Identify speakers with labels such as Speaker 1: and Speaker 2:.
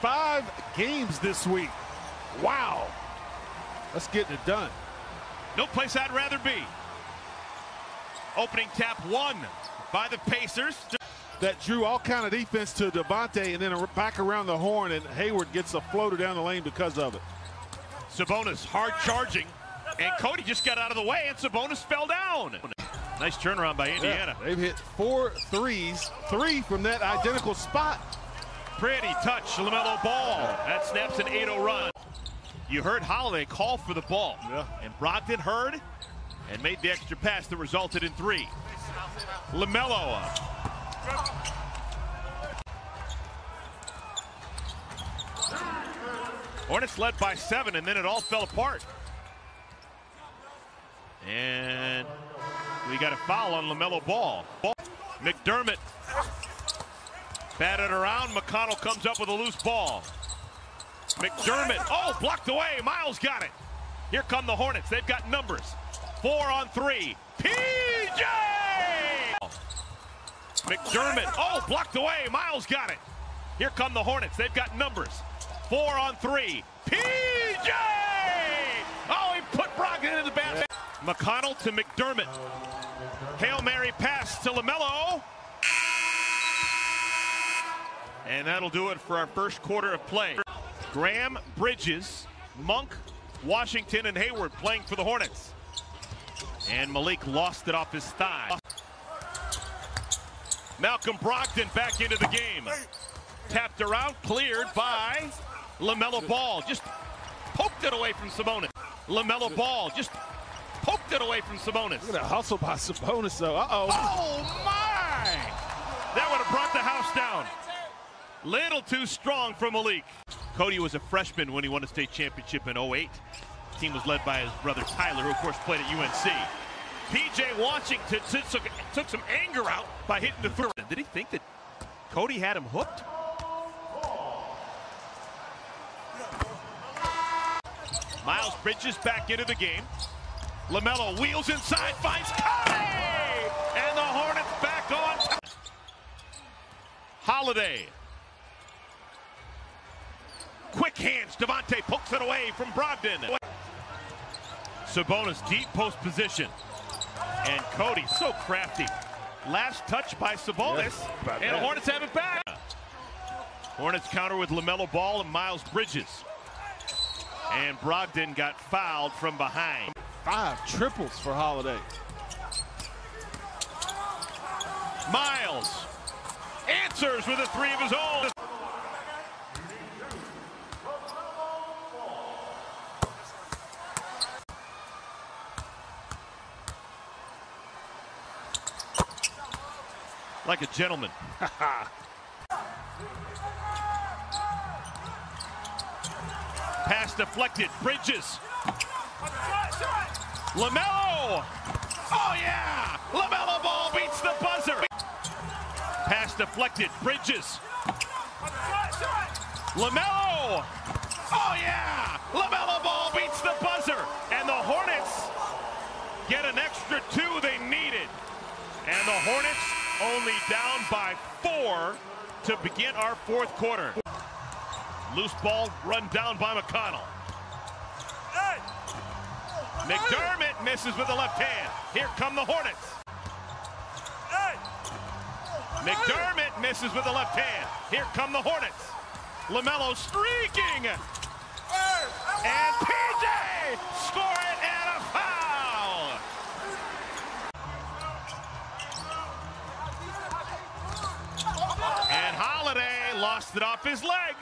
Speaker 1: five games this week. Wow. That's getting it done.
Speaker 2: No place I'd rather be. Opening tap one by the Pacers.
Speaker 1: That drew all kind of defense to Devonte' and then back around the horn, and Hayward gets a floater down the lane because of it.
Speaker 2: Sabonis hard charging, and Cody just got out of the way, and Sabonis fell down. Nice turnaround by Indiana.
Speaker 1: Yeah, they've hit four threes, three from that identical spot.
Speaker 2: Pretty touch, LaMelo Ball. That snaps an 8-0 run. You heard Holiday call for the ball.
Speaker 1: Yeah.
Speaker 2: And Brogdon heard and made the extra pass that resulted in three. LaMelo. up. Hornets led by seven, and then it all fell apart. And we got a foul on LaMelo Ball. McDermott batted around. McConnell comes up with a loose ball. McDermott, oh, blocked away. Miles got it. Here come the Hornets. They've got numbers. Four on three. PJ! McDermott, oh, blocked away. Miles got it. Here come the Hornets. They've got numbers. Four on three. PJ! Oh, he put Brogdon into the basket. McConnell to McDermott. Hail Mary pass to LaMelo. And that'll do it for our first quarter of play. Graham, Bridges, Monk, Washington, and Hayward playing for the Hornets. And Malik lost it off his thigh. Malcolm Brogdon back into the game. Tapped around, cleared by LaMelo Ball. Just poked it away from Sabonis. LaMelo Ball just poked it away from Sabonis.
Speaker 1: Look at that hustle by Sabonis, though. Uh-oh.
Speaker 2: Oh, my! That would have brought the house down. Little too strong for Malik. Cody was a freshman when he won a state championship in 08. The team was led by his brother Tyler, who of course played at UNC. PJ Washington took, took some anger out by hitting the third. Did he think that Cody had him hooked? Miles Bridges back into the game. LaMelo wheels inside, finds Cody! And the Hornets back on. Holiday. Quick hands. Devonte' pokes it away from Brogdon. Sabonis deep post position. And Cody so crafty. Last touch by Sabonis.
Speaker 1: Yeah,
Speaker 2: and the Hornets have it back. Hornets counter with LaMelo Ball and Miles Bridges. And Brogdon got fouled from behind.
Speaker 1: Five triples for Holiday.
Speaker 2: Miles answers with a three of his own. Like a gentleman. Pass deflected. Bridges. LaMelo. Oh, yeah. LaMelo ball beats the buzzer. Pass deflected. Bridges. LaMelo. Oh, yeah. LaMelo ball beats the buzzer. And the Hornets get an extra two they needed. And the Hornets only down by four to begin our fourth quarter. Loose ball run down by McConnell. McDermott misses with the left hand. Here come the Hornets. McDermott misses with the left hand. Here come the Hornets. LaMelo streaking. And PJ score It off his leg.